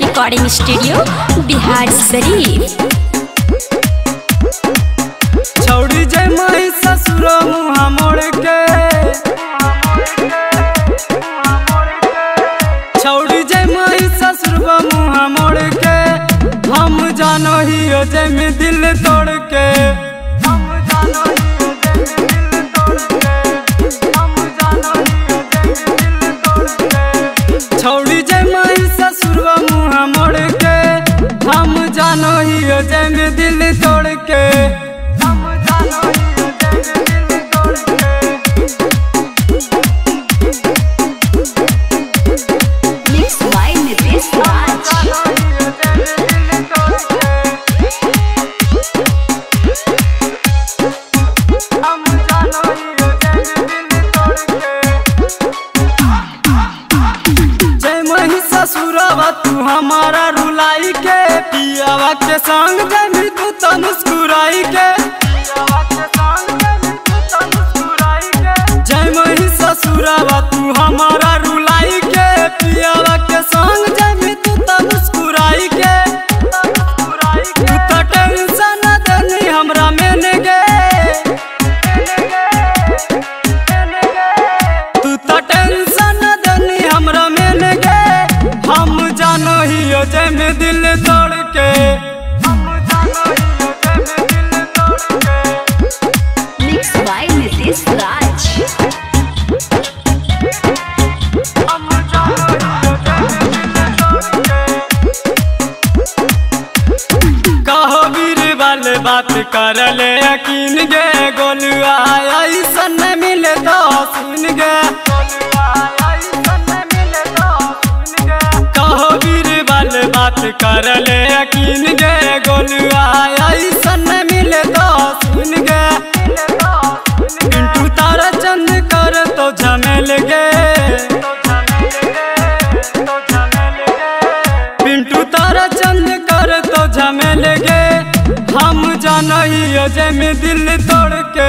Recording studio Bihar Sharif. जानो ही हो में दिल तोड़ के। हम जानो ही हो में दिल तोड़ के। हम जानो ही जय में दिल तोड़ के। छौड़ी जय माई ससुर मुँह मोड़ के। हम जानो ही हो दिल तोड़ के। हम जानो ही ससुरवा तू हमारा रुलाई के पियावा के संग जमी जय में दिल तोड़ के Mixed by Nitish Raj. बात कर ले यकीन गे गोलुआ ऐसन न मिले तो सुन गे ले यकीन गे गोलुआ ऐसन मिले तो सुन गे पिंटू तारा चंद कर तो झमेल गे तो हम जानो जय में दिल तोड़ के।